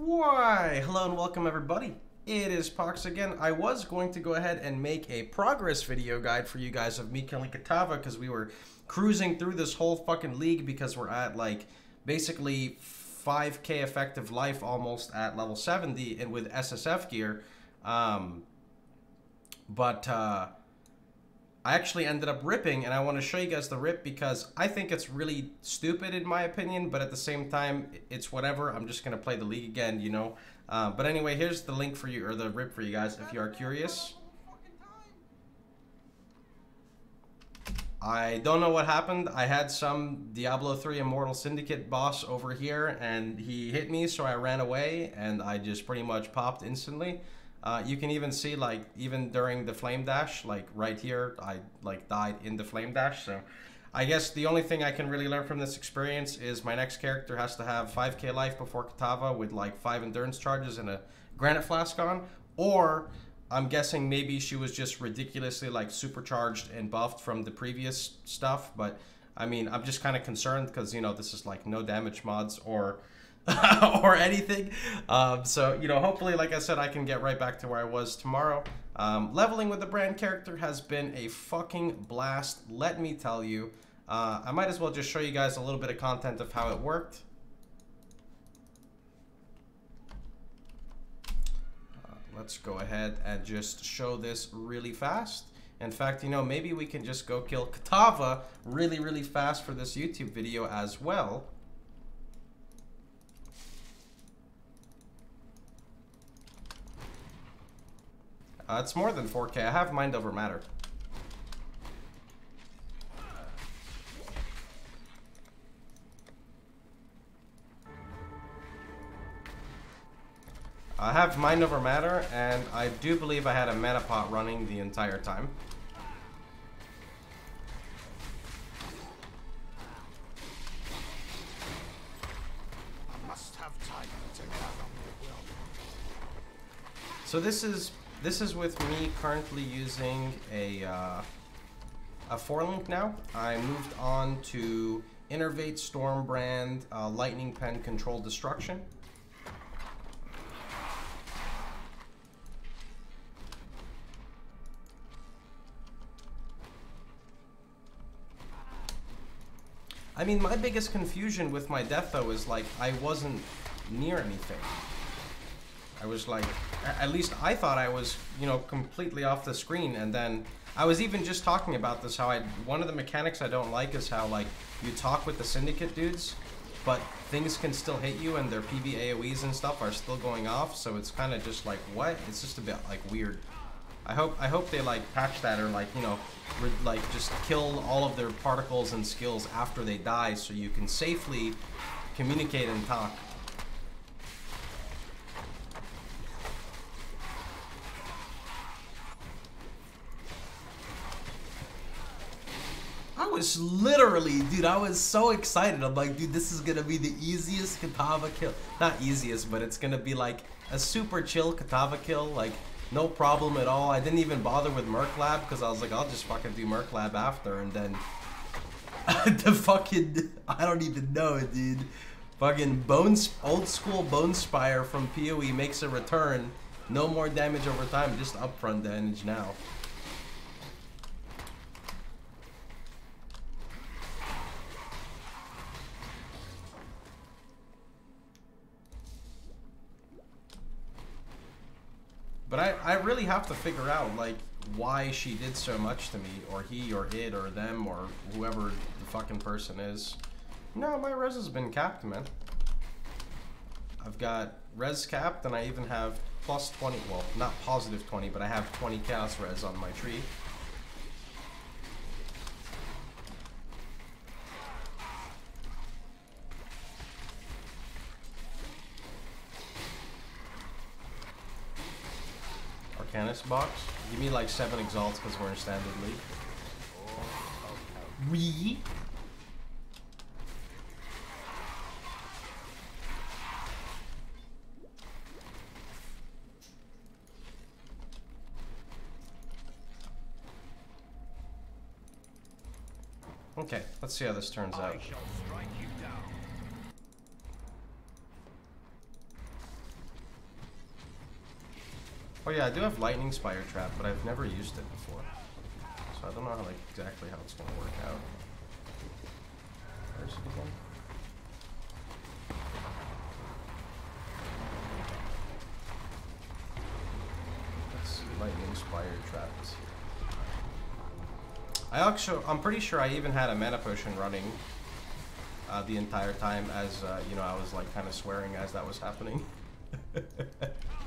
Why, hello and welcome everybody. It is Pohx again. I was going to go ahead and make a progress video guide for you guys of me killing Kitava because we were cruising through this whole fucking league because we're at like basically 5k effective life almost at level 70 and with SSF gear. Um, but uh, I actually ended up ripping, and I want to show you guys the rip because I think it's really stupid in my opinion, but at the same time, it's whatever. I'm just going to play the league again, you know. Uh, but anyway, here's the link for you, or the rip for you guys if you are curious. I don't know what happened. I had some Diablo 3 Immortal Syndicate boss over here, and he hit me, so I ran away, and I just pretty much popped instantly. Uh, you can even see like even during the flame dash, like right here, I like died in the flame dash. So I guess the only thing I can really learn from this experience is my next character has to have 5k life before Kitava with like 5 endurance charges and a granite flask on. Or I'm guessing maybe she was just ridiculously like supercharged and buffed from the previous stuff. But I mean, I'm just kind of concerned because, you know, this is like no damage mods or or anything. Um, so, you know, hopefully, like I said, I can get right back to where I was tomorrow. Um, leveling with the brand character has been a fucking blast, let me tell you. Uh, I might as well just show you guys a little bit of content of how it worked. Uh, let's go ahead and just show this really fast. In fact, you know, maybe we can just go kill Kitava really, really fast for this YouTube video as well. Uh, it's more than 4K. I have Mind Over Matter. I have Mind Over Matter, and I do believe I had a mana pot running the entire time. So this is this is with me currently using a, uh, a four link now. I moved on to Innervate Stormbrand uh, Lightning Pen Control Destruction. I mean, my biggest confusion with my death though is like I wasn't near anything. I was like, at least I thought I was, you know, completely off the screen. And then I was even just talking about this, how I, one of the mechanics I don't like is how, like, you talk with the Syndicate dudes, but things can still hit you and their PB AoEs and stuff are still going off. So it's kind of just like, what? It's just a bit, like, weird. I hope, I hope they, like, patch that or, like, you know, like, just kill all of their particles and skills after they die so you can safely communicate and talk. I was literally, dude, I was so excited. I'm like, dude, this is gonna be the easiest Kitava kill. Not easiest, but it's gonna be like a super chill Kitava kill. Like, no problem at all. I didn't even bother with Merc Lab because I was like, I'll just fucking do Merc Lab after. And then the fucking, I don't even know, dude. Fucking Bones, old school Bone Spire from PoE makes a return. No more damage over time, just upfront damage now. But I, I really have to figure out, like, why she did so much to me, or he, or it, or them, or whoever the fucking person is. No, my res has been capped, man. I've got res capped, and I even have plus 20, well, not positive 20, but I have 20 chaos res on my tree. Arcanist box. Give me like seven exalts because we're in standard league. We. Okay, let's see how this turns out. Oh yeah, I do have Lightning Spire Trap, but I've never used it before. So I don't know how, like exactly how it's gonna work out. Where's it again? Lightning Spire Trap is here. I actually, I'm pretty sure I even had a mana potion running uh, the entire time as, uh, you know, I was like kind of swearing as that was happening.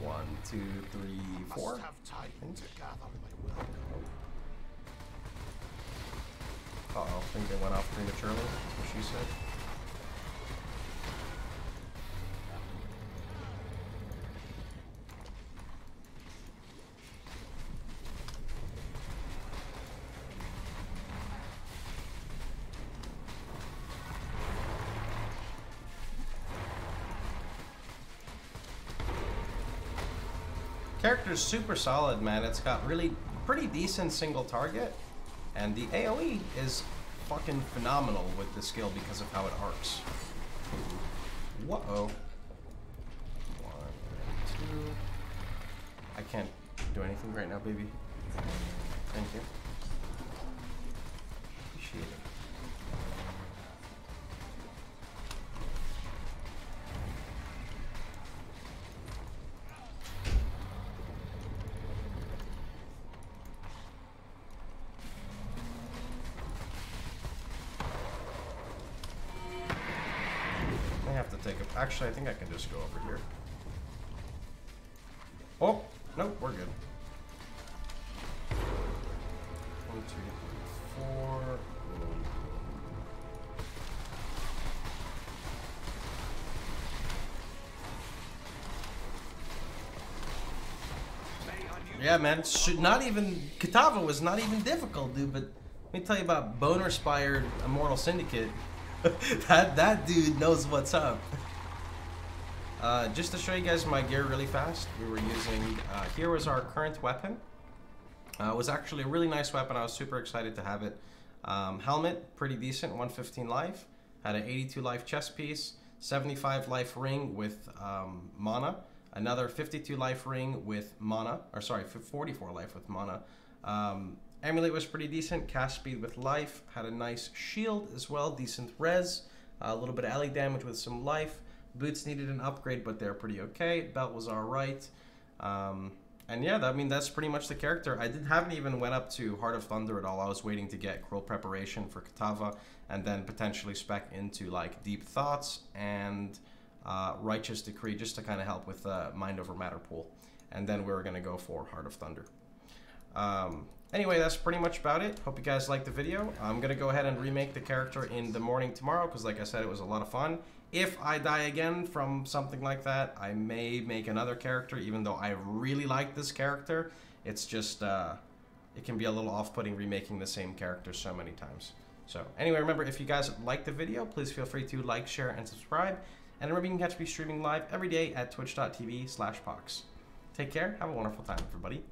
One, two, three, four. Must have time to gather my will. Uh oh, I think they went off prematurely. That's what she said. Character's super solid, man. It's got really pretty decent single target. And the AoE is fucking phenomenal with the skill because of how it arcs. Whoa. One, two. I can't do anything right now, baby. Thank you. Appreciate it. Take a. Actually, I think I can just go over here. Oh, nope, we're good. One, two, three, four. Yeah, man. Should not even Kitava was not even difficult, dude. But let me tell you about Boner Spired Immortal Syndicate. that that dude knows what's up. Uh, just to show you guys my gear really fast, we were using uh, here was our current weapon. Uh, it was actually a really nice weapon. I was super excited to have it. Um, helmet, pretty decent, 115 life. Had an 82 life chest piece, 75 life ring with um, mana, another 52 life ring with mana, or sorry, 44 life with mana. Um, Amulet was pretty decent, cast speed with life, had a nice shield as well, decent res, a little bit of alley damage with some life. Boots needed an upgrade, but they're pretty okay. Belt was alright. Um, and yeah, I mean that's pretty much the character. I didn't haven't even went up to Heart of Thunder at all. I was waiting to get Cruel Preparation for Kitava, and then potentially spec into like Deep Thoughts and uh, Righteous Decree, just to kind of help with uh, Mind Over Matter pool. And then we were gonna go for Heart of Thunder. Um, anyway, that's pretty much about it. Hope you guys liked the video. I'm gonna go ahead and remake the character in the morning tomorrow because, like I said, it was a lot of fun. If I die again from something like that, I may make another character, even though I really like this character. It's just, uh, it can be a little off-putting remaking the same character so many times. So anyway, remember, if you guys liked the video, please feel free to like, share, and subscribe. And remember, you can catch me streaming live every day at twitch.tv slash Pohx. Take care. Have a wonderful time, everybody.